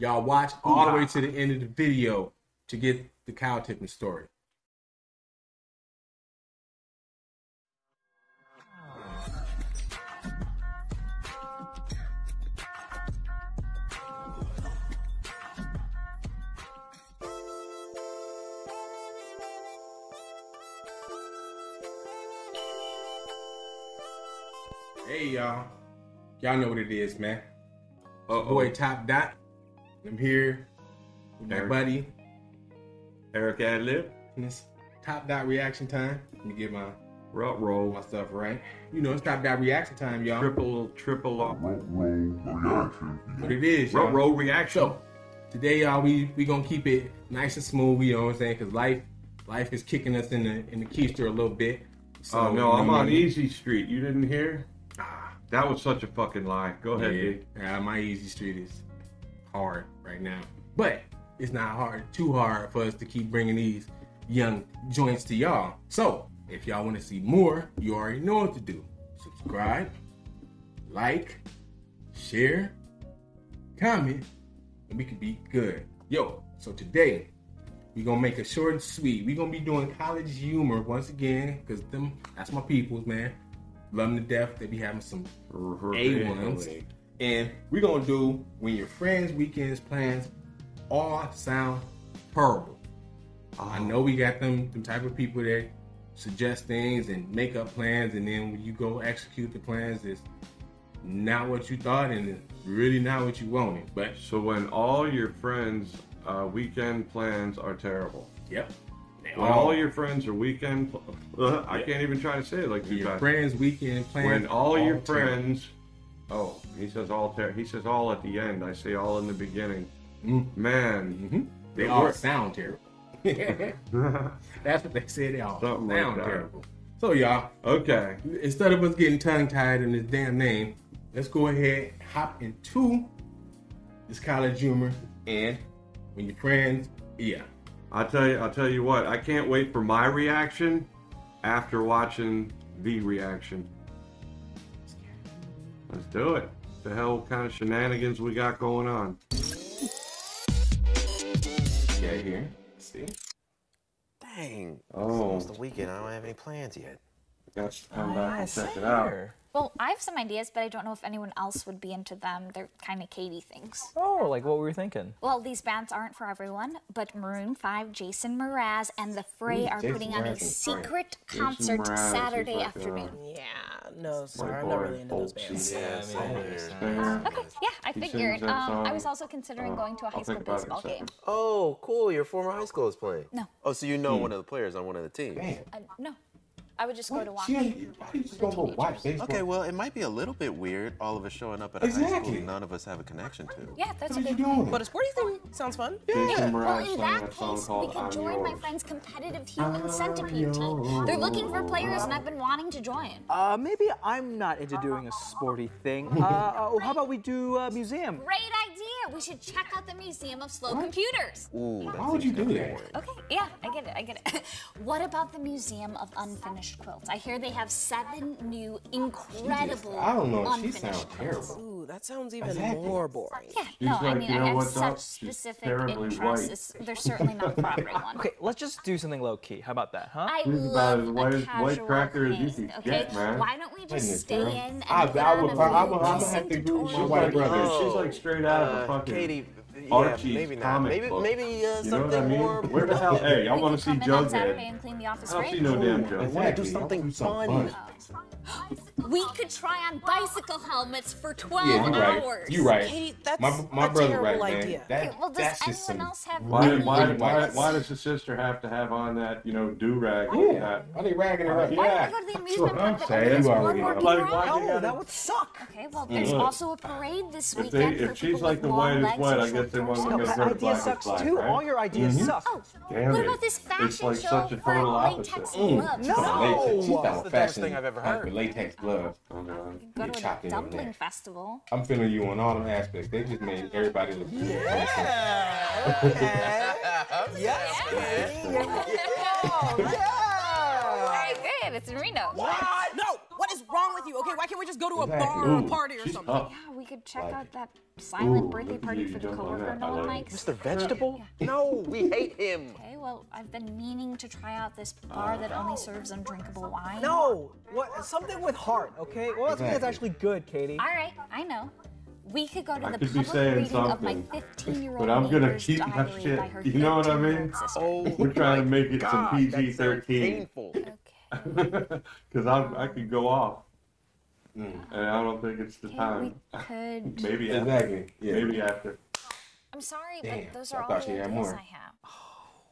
Y'all watch all the way to the end of the video to get the cow tipping story. Hey y'all, y'all know what it is, man. Uh Boy, Top Dot. I'm here with my Eric. buddy. Eric Adlib. And it's Top Dot reaction time. Let me get my Roll, roll. my stuff right. You know, it's Top Dot reaction time, y'all. Triple, triple. What it is, Roll, y'all. roll reaction. So today, y'all, we we gonna keep it nice and smooth. You know what I'm saying? Because life life is kicking us in the in the keister a little bit. So, oh no, I'm on Easy Street. You didn't hear? Ah, That was such a fucking lie. Go ahead, yeah, D. yeah, my easy street is hard right now, but it's not hard too hard for us to keep bringing these young joints to y'all. So if y'all want to see more, you already know what to do. Subscribe, like, share, comment, and we can be good. Yo, so today we're gonna make it short and sweet. We're gonna be doing college humor once again, because them that's my peoples, man. Love them to death. They be having some a ones. And we're gonna do when your friends' weekends plans all sound horrible. I know we got them them type of people that suggest things and make up plans, and then when you go execute the plans, it's not what you thought, and it's really not what you wanted. But So when all your friends' uh, weekend plans are terrible. yep, When all your friends are weekend, pl- uh, I Yeah. can't even try to say it like your guys. friends' weekend plans. When all your terrible. friends, oh, he says all. Ter- he says all at the end. I say all in the beginning. Mm. Man, Mhm. they It all works. sound terrible. That's what they say. They all Something sound that. terrible. So y'all, okay. instead of us getting tongue tied in this damn name, let's go ahead hop into this college humor and when your friends, yeah. I'll tell you. I'll tell you what. I can't wait for my reaction after watching the reaction. Let's do it. The hell kind of shenanigans we got going on? Yeah, here. See? Dang. Oh. It's Oh. almost the weekend. I don't have any plans yet. Got to come back and check it out. Well, I have some ideas, but I don't know if anyone else would be into them. They're kind of Katie things. Oh, like what we were thinking. Well, these bands aren't for everyone, but Maroon 5, Jason Mraz, and The Fray are Jason putting on a Mraz great. secret Jason concert Mraz Saturday like a- afternoon. Yeah, no, sorry, I'm not really into those bands. Yeah, Singer. Okay, yeah, I figured. Um, I was also considering Uh, going to a high school think about it in a baseball game. Oh, cool. Your former high school is playing. No. Oh, so you know one of the players on one of the teams. Uh, no, I would just go to watch. She ain't- why you just gonna watch baseball? Okay, well, it might be a little bit weird, all of us showing up at a high Exactly. school none of us have a connection to. Yeah, that's What a are good doing? But a sporty thing sounds fun. Jason Yeah, well, in that that case, we called could I'm join my friend's competitive human centipede team. They're looking for players, and I've been wanting to join. Uh, maybe I'm not into doing a sporty thing. Uh, uh, how about we do a museum? Great idea. We should check out the Museum of Slow Computers. Ooh, that Why would you do that? Okay, yeah, I get it, I get it. what about the Museum of Unfinished Quilts? I hear they have seven new incredible I don't know. She unfinished sounds terrible. Ooh, that sounds even Exactly. more boring. Yeah, no, I mean, you know I have such up? Specific terribly interests. white. They're certainly not for everyone. Okay, let's just do something low key. How about that, huh? I She's about love as a white- white casual cracker as you hang, can okay? get, man. Why don't we just Goodness, stay girl. in and I- put I on would a prob- I few would- I'ma have to decent agree with my white brother. Oh, She's like oh, straight out of a fucking Katie, yeah, Archie's maybe not. comic Maybe, book. maybe uh, You know what something I mean? more. Where the hell? Hey, I want to see come in Jughead. and clean the office I don't see no damn Jughead. Exactly. do something Do something fun. We could try on bicycle helmets for 12 Yeah, you right. hours. You right. Katie, that's my my a brother terrible right, man. idea. That, Okay, well, does that's just anyone some. else have Why, any why, why, why does the sister have to have on that, you know, do rag? Yeah. Why they ragging her up? Yeah. Why Yeah. don't go to the That's amusement what I'm saying. You one already know. Like, why No, gotta- that would suck. Okay, well, there's Look. also a parade this If, weekend they, for if she's like the long whitest white, I guess they want torsos. to No, make that her idea black sucks too. All your ideas mm-hmm. suck. Oh, Damn what about this fashion It's like show such a total opposite. Mm. No. Latex. She's That's got the dumbest thing I've ever heard. latex gloves. Okay. Go Get to a dumpling festival. I'm feeling you on all them aspects. They just made everybody look good. Yeah. Okay. Yes. Yeah. Very good. It's in Reno. What? With you? you. Okay, why can't we just go to a Exactly. bar or a party or she's something? tough. Yeah, we could check out that silent Ooh, birthday party for the coworker that. no I one likes. Mr. Vegetable? No, we hate him. Okay, well, I've been meaning to try out this bar that only serves undrinkable wine. No, what? Something with heart, okay? Well, something that's Exactly. actually good, Katie. All right, I know. We could go to I the could public saying reading of my 15-year-old but I'm gonna neighbor's keep that shit. You know what I mean? Oh, We're trying to make it some God, that sounds PG-13. Painful. Okay. Because I, I could go off. Mm. And I don't think it's the Okay, time. we could. Maybe after. Exactly. Yeah. Maybe after. I'm sorry, Damn, but those I are all the ideas more. I have.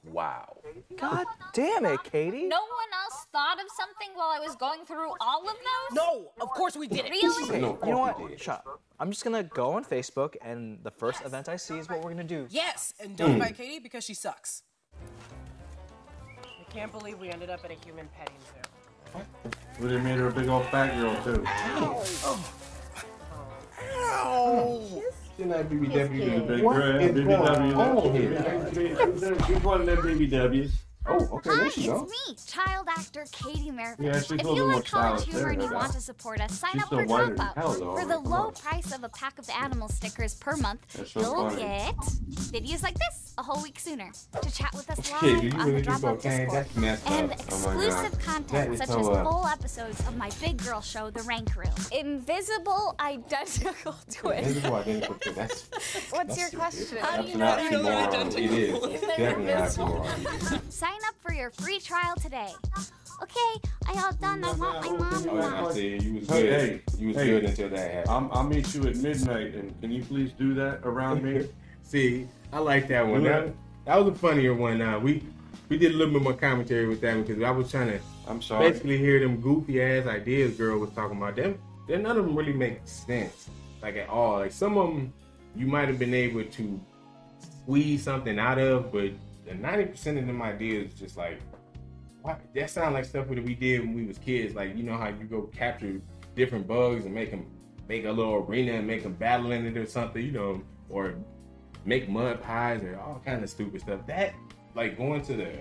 Wow. God damn it, Katie. No one else thought of something while I was going through all of those? No, of course we did it. Really? Okay, No, you know what? did. Shut up. I'm just gonna go on Facebook, and the first event I see is what we're gonna do. Yes, and don't mm. invite Katie because she sucks. I can't believe we ended up at a human petting zoo. But they made her a big old fat girl, too. Shouldn't that BBW? Big What red is BBW. going on here? She's one of them BBWs. Oh, okay, Hi, there it's she go. me, child actor Katie Marovitch. Yeah, if you like college stylish humor there, and you no want to support us, sign She's up for whiter than Dropout. hell, though, For the the low commercial. price of a pack of animal stickers per month, so you'll funny. get videos like this a whole week sooner to chat with us live Shit, you on the really think Dropout? Discord. And up. Oh my God. exclusive That content such so, as uh, full episodes of my big girl show, The Rank Room. Invisible identical twins. Invisible identical twin. That's What's That's your question? How do you know they're oxymoron. It is. They're Definitely an invisible. Your free trial today. Okay, I all done. I want my mom. Oh, yeah, I see. You was Hey, good. hey, you was hey. good until that happened. I'm, I'll meet you at midnight, and can you please do that around me? See, I like that one. That, that was a funnier one. Uh, we we did a little bit more commentary with that one because I was trying to I'm sorry. basically hear them goofy ass ideas girl was talking about. Them, then none of them really make sense, like at all. Like some of them, you might have been able to squeeze something out of, but the ninety percent of them ideas just like. That sound like stuff that we did when we was kids. Like you know how you go capture different bugs and make them make a little arena and make them battle in it or something. You know, or make mud pies or all kind of stupid stuff. That like going to the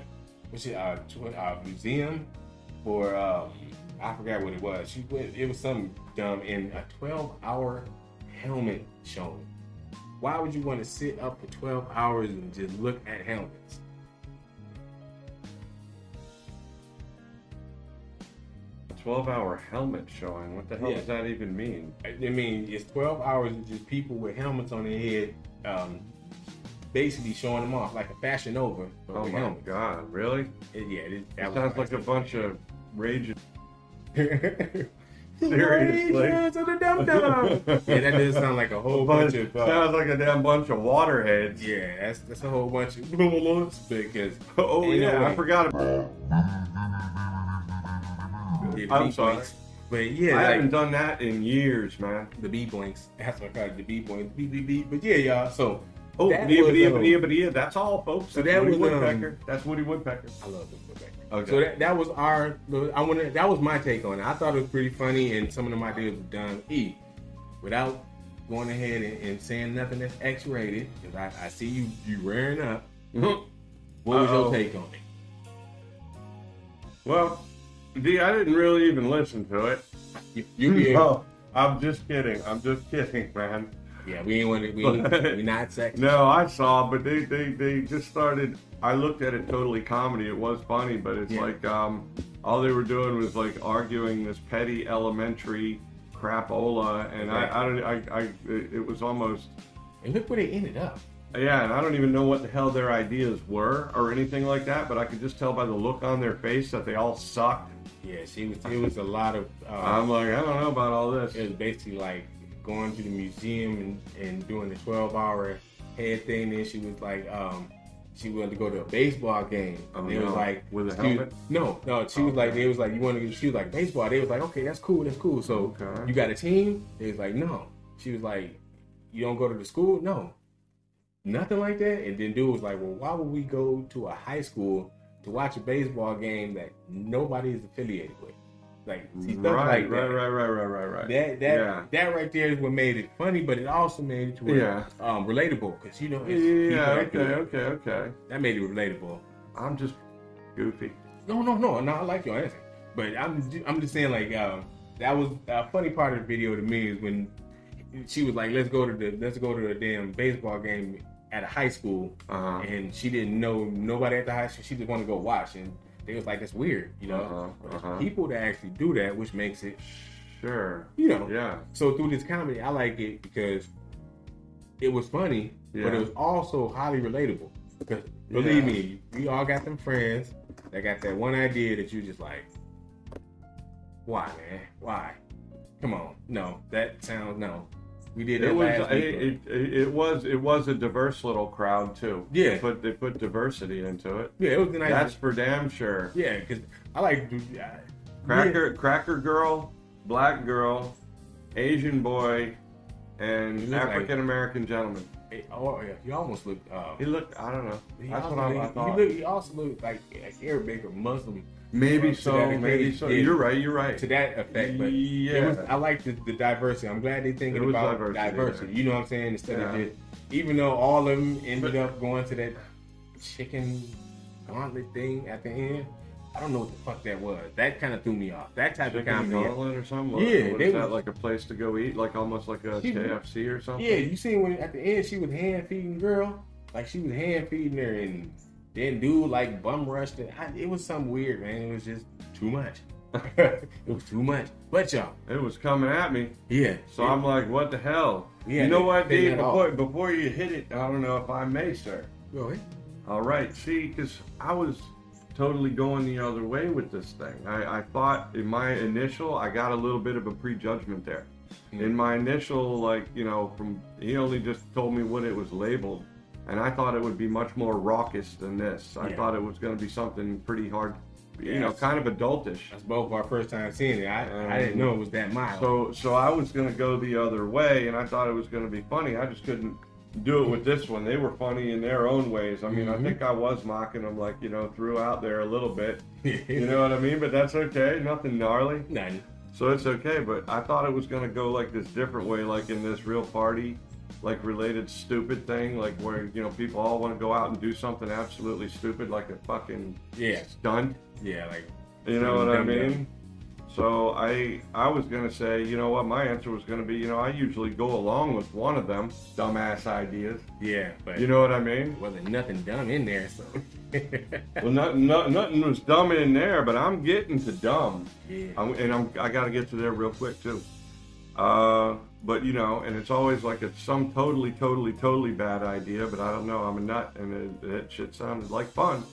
what's it uh, uh museum for um I forgot what it was. She went it was some dumb in a 12 hour helmet showing. Why would you want to sit up for 12 hours and just look at helmets? A 12 hour helmet showing. What the hell Yeah. does that even mean? I mean, it's 12 hours of just people with helmets on their head, um, basically showing them off like a Fashion over. Oh my helmets. god, really? It- yeah, it, That sounds like a bunch of raging. Seriously, Seriously. to the dum dum. yeah, that does sound like a whole bunch of. Uh, sounds like a damn bunch of waterheads. yeah, that's that's a whole bunch of because Oh ain't yeah, I forgot about. Yeah, I'm sorry. blinks. But yeah, I like, haven't done that in years, man. the B blinks. That's what I call it, the B blinks. Beep beep beep. But yeah, y'all. So Oh, yeah, um, yeah, yeah, That's all, folks. So That's that Woody was, um, Woodpecker. That's Woody Woodpecker. I love the Quebec. Okay. So that, that was our. I wanted. That was my take on it. I thought it was pretty funny, and some of them ideas were done. E, without going ahead and, and saying nothing that's X-rated, because I, I see you you rearing up. What was Uh-oh. your take on it? Well, D, I didn't really even listen to it. You, you able- I'm just kidding. I'm just kidding, man. Yeah, we ain't want to. We we not sexy. No, I saw, but they, they, they just started. I looked at it totally comedy. It was funny, but it's Yeah. like um, all they were doing was like arguing this petty elementary crapola, and I, I don't, I, I, it it was almost. And look where they ended up. Yeah, and I don't even know what the hell their ideas were or anything like that, but I could just tell by the look on their face that they all sucked. Yeah, she was. It was a lot of. Uh, I'm like, I don't know about all this. it was basically like going to the museum and, and doing the 12 hour head thing. Then she was like, um, she wanted to go to a baseball game. Oh, And they was like, With a helmet? No, no. She was like, they was like, you want to? She was like baseball. They was like, okay, that's cool, that's cool. So Okay. you got a team? They was like, no. She was like, you don't go to the school? No, nothing like that. And then dude was like, well, why would we go to a high school to watch a baseball game that nobody is affiliated with? Like, see, stuff Right, like right, that. right, right, right, right, right. That that Yeah. that right there is what made it funny, but it also made it to where, Yeah. um relatable because you know it's Yeah, okay, okay, okay. that made it relatable. I'm just goofy. No, no, no, no. I like your answer, but I'm I'm just saying like um that was a funny part of the video to me is when she was like, "Let's go to the let's go to the damn baseball game at a high school," Uh-huh. and she didn't know nobody at the high school. She just wanted to go watch, and they was like, "That's weird," you know. Uh-huh, uh-huh. People that actually do that, which makes it, Sure. you know, Yeah. So through this comedy, I like it because it was funny, but it was also highly relatable. Because believe Yeah. me, we all got them friends that got that one idea that you just like, why, man? Why? Come on, no, that sounds no. We did It was it, it, it was it was a diverse little crowd too. Yeah. They put they put diversity into it. yeah, it was nice. That's for damn sure. yeah, because I like do. Uh, Cracker Cracker girl, black girl, Asian boy, and African American gentleman. yeah, oh yeah, he almost looked. Uh, He looked I don't know. he That's also what I, I looked- thought. He, looked, he also looked like, like Arabic or Muslim. Maybe so, maybe so. Yeah. You're right, you're right. to that effect. But Yeah. was, I like the, the diversity. I'm glad they're thinking about diversity diversity. there. You know what I'm saying? Instead of Yeah. just, even though all of them ended up going to that chicken gauntlet thing at the end. I don't know what the fuck that was. That kind of threw me off. That type Chicken of comedy. gauntlet or something? Yeah, what they is that like a place to go eat? Like almost like a KFC or something? Yeah, you seen when at the end she was hand feeding girl, like she was hand feeding her, and then dude like bum rushed it. I, it was something weird, man. It was just too much. it was too much. But y'all, It was coming at me. yeah. So I'm like, what the hell? Yeah, you know what, got Before, before you hit it, I don't know if I may, sir. Go ahead. All right, see, because I was totally going the other way with this thing. I, I thought in my initial, I got a little bit of a prejudgment there. Mm-hmm. In my initial, like, you know, from he only just told me what it was labeled, and I thought it would be much more raucous than this. I Yeah. thought it was going to be something pretty hard, you know, kind of adultish. That's both our first time seeing it. I, I didn't know it was that mild. So so I was gonna go the other way, and I thought it was gonna be funny. I just couldn't do it with this one. They were funny in their own ways. I mean, I Mhm. think I was mocking them, like you know, threw out there a little bit. You know what I mean? But that's okay. Nothing gnarly, Nothing. so it's okay. But I thought it was gonna go like this different way, like in this real party. Like related stupid thing, like where you know people all want to go out and do something absolutely stupid, like a fucking Yeah. stunt. Yeah, like You know what I mean? So I I was gonna say, you know what, my answer was gonna be, you know, I usually go along with one of them dumbass ideas. yeah, but You know what I mean? wasn't nothing dumb in there. So Well, not, not, nothing was dumb in there, but I'm getting to dumb, yeah, I'm, and I'm I gotta get to there real quick too. Uh, but you know, and it's always like it's some totally, totally, totally bad idea, but I don't know. I'm a nut, and it, that shit sounded like fun.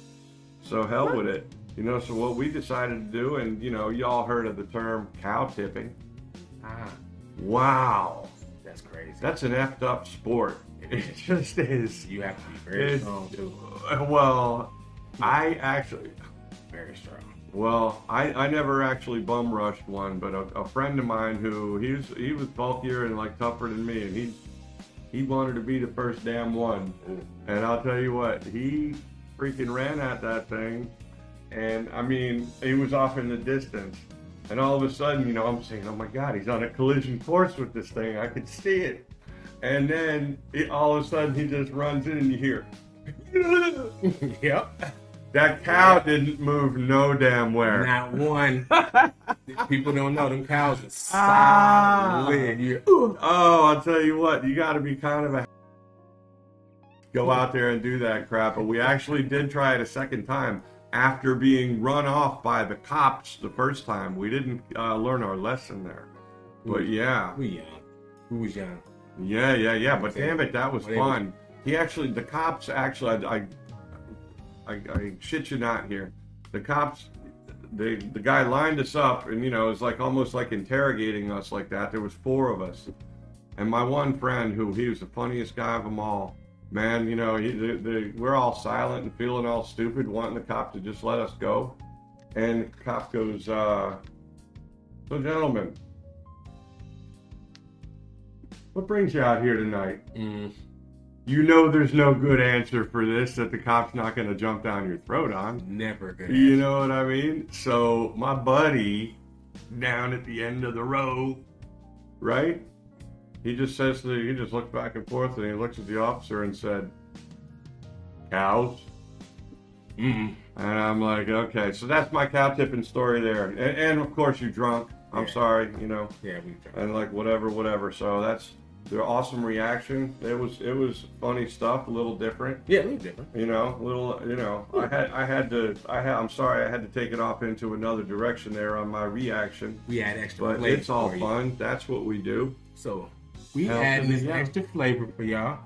So hell with it. You know, so what we decided to do, and you know, y'all heard of the term cow tipping. ah, Wow, that's crazy. that's an effed up sport. It just is. you have to be very strong too. well, I actually, Very strong. Well, I, I never actually bum rushed one, but a, a friend of mine who he was he was bulkier and like tougher than me, and he he wanted to be the first damn one. And I'll tell you what, he freaking ran at that thing, and I mean, he was off in the distance. And all of a sudden, you know, I'm saying, "Oh my God, he's on a collision course with this thing. I could see it." And then it, all of a sudden, he just runs in, and you hear, yep. "That cow didn't move no damn where." Not one. People don't know them cows are Ah. solid. You- Oh, I'll tell you what, you got to be kind of a go out there and do that crap. But we actually did try it a second time after being run off by the cops the first time. We didn't uh, learn our lesson there. But yeah, We young. Who was young? yeah, yeah, yeah. But damn it, that was fun. He actually, the cops actually, I, I, I, I shit you not here. The cops, the the guy lined us up, and you know, it was like almost like interrogating us like that. There was four of us, and my one friend, who he was the funniest guy of them all. Man, you know, he, we're all silent and feeling all stupid, wanting the cop to just let us go. And the cop goes, uh, "So, gentlemen, what brings you out here tonight?" Mm, you know there's no good answer for this that the cop's not going to jump down your throat on. never good. You know what I mean? So my buddy down at the end of the row, right? He just says to he just looks back and forth and he looks at the officer and said, "Cows." Mm, And I'm like, okay, so that's my cow tipping story there. And, and of course, you're drunk. I'm Yeah. sorry, you know, Yeah, we and like whatever, whatever. So that's their awesome reaction. It was it was funny stuff, a little different. Yeah, a little different. You know, little. You know, I had I had to. I had. I'm sorry, I had to take it off into another direction there on my reaction. We add extra But flavor it's all for you. fun. That's what we do. So we Helping add this the young. extra flavor for y'all.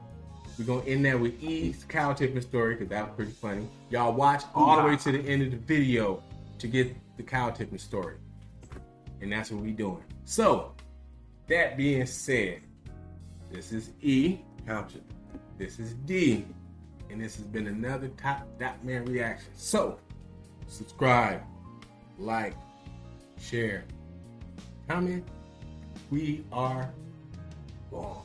We're gonna end there with E's cow tipping story because that was pretty funny. Y'all watch all the way to the end of the video to get the cow tipping story. And that's what we doing. So that being said, this is E. Couch it. This is D. And this has been another Top Dot Man reaction. So subscribe, like, share, comment. We are gone.